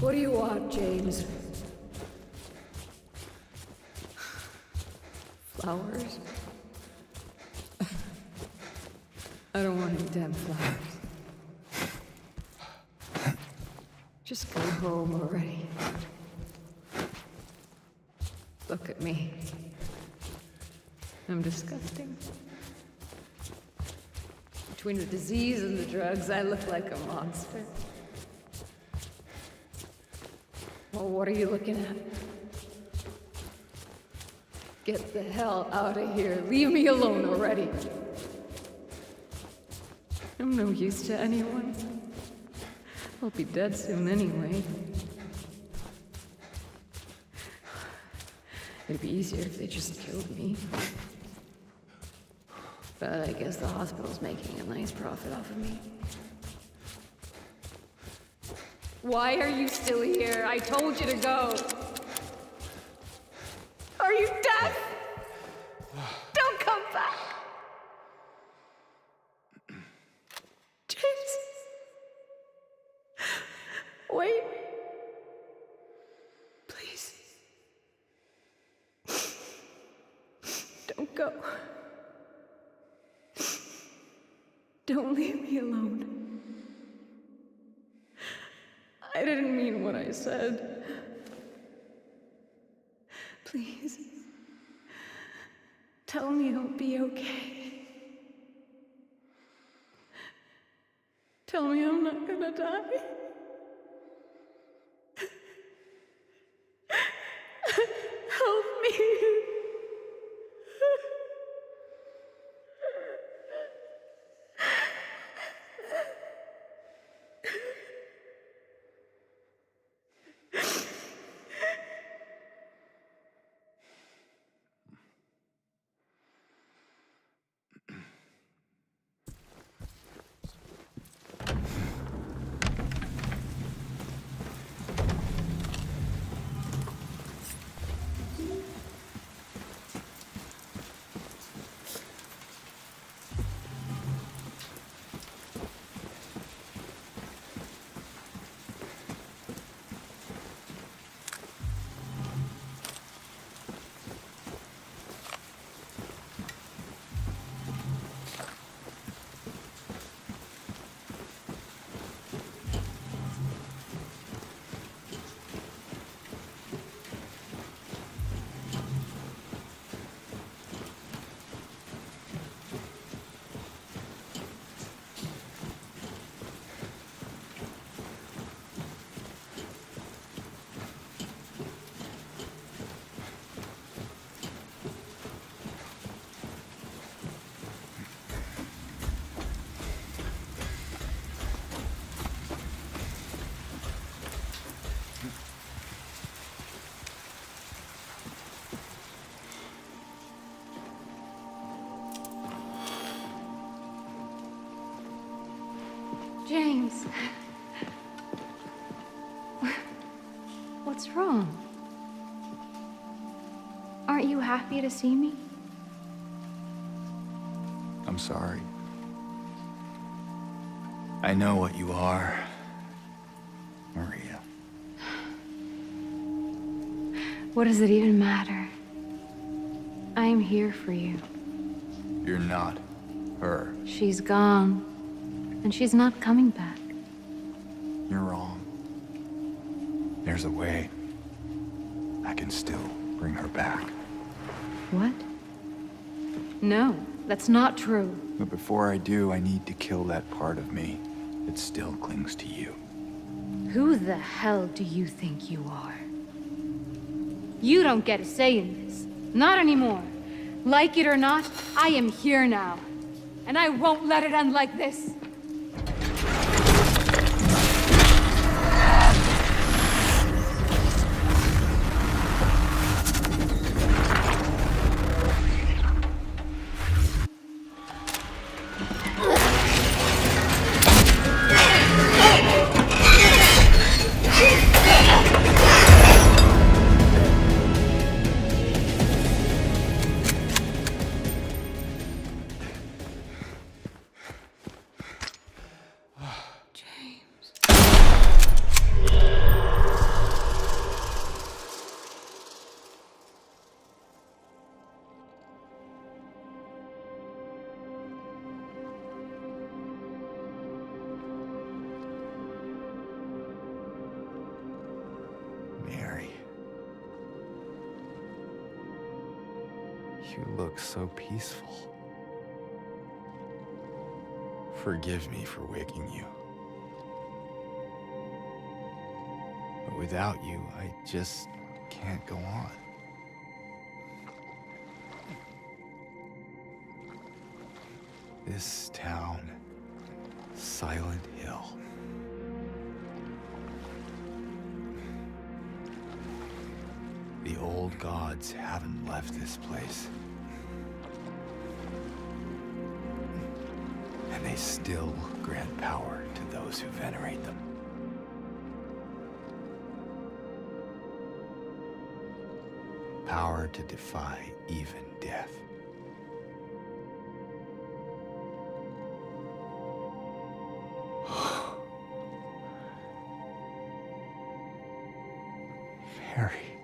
What do you want, James? Flowers? I don't want any damn flowers. Just go home already. Look at me. I'm disgusting. Between the disease and the drugs, I look like a monster. Well, what are you looking at? Get the hell out of here. Leave me alone already. I'm no use to anyone. I'll be dead soon anyway. It'd be easier if they just killed me. But I guess the hospital's making a nice profit off of me. Why are you still here? I told you to go. Are you deaf? Don't come back. James. Wait. Please. Don't go. Don't leave me alone. I didn't mean what I said. Please. Tell me it'll be okay. Tell me I'm not gonna die. Help me. James. What's wrong? Aren't you happy to see me? I'm sorry. I know what you are, Maria. What does it even matter? I am here for you. You're not her. She's gone. And she's not coming back. You're wrong. There's a way. I can still bring her back. What? No, that's not true. But before I do, I need to kill that part of me that still clings to you. Who the hell do you think you are? You don't get a say in this. Not anymore. Like it or not, I am here now. And I won't let it end like this. You look so peaceful. Forgive me for waking you. But without you, I just can't go on. This town, Silent Hill. old gods haven't left this place. And they still grant power to those who venerate them. Power to defy even death. Mary.